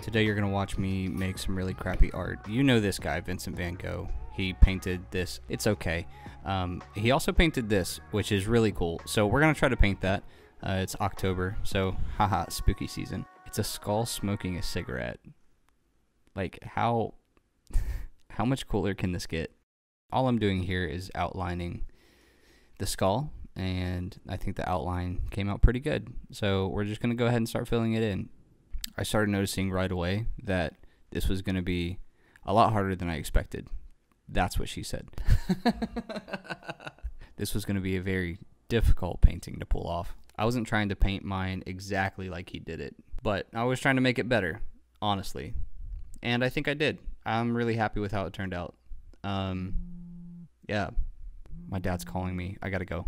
Today you're going to watch me make some really crappy art. You know this guy, Vincent van Gogh. He painted this. It's okay. Um, he also painted this, which is really cool. So we're going to try to paint that. Uh, it's October, so haha, spooky season. It's a skull smoking a cigarette. Like how how much cooler can this get? All I'm doing here is outlining the skull and I think the outline came out pretty good. So we're just going to go ahead and start filling it in. I started noticing right away that this was going to be a lot harder than I expected. That's what she said. this was going to be a very difficult painting to pull off. I wasn't trying to paint mine exactly like he did it, but I was trying to make it better, honestly. And I think I did. I'm really happy with how it turned out. Um, yeah. My dad's calling me. I gotta go.